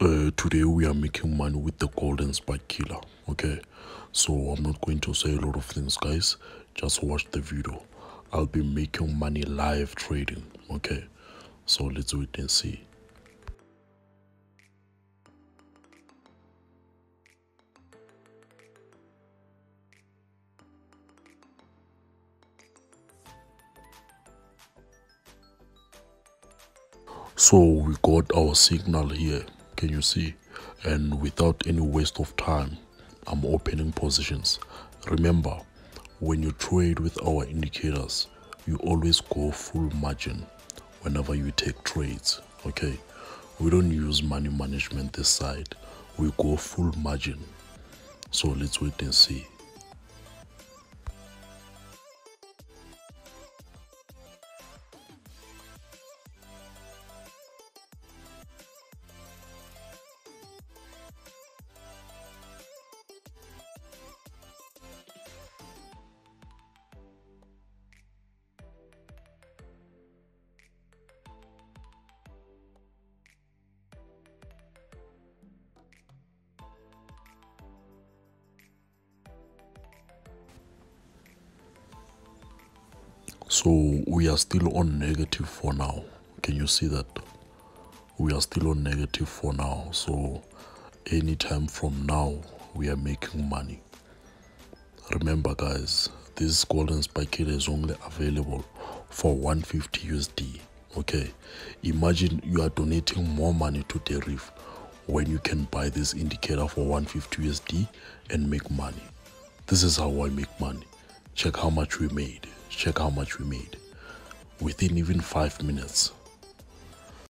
uh, today we are making money with the golden spike killer okay? So i'm not going to say a lot of things guys. Just watch the video. I'll be making money live trading okay? So let's wait and see. So we got our signal here can you see? And without any waste of time i'm opening positions. Remember when you trade with our indicators you always go full margin whenever you take trades okay? We don't use money management this side. We go full margin. So let's wait and see So we are still on negative for now. Can you see that? We are still on negative for now. So anytime from now, we are making money. Remember guys, this golden spike is only available for 150 USD. Okay, imagine you are donating more money to Deriv when you can buy this indicator for 150 USD and make money. This is how I make money. Check how much we made check how much we made. Within even five minutes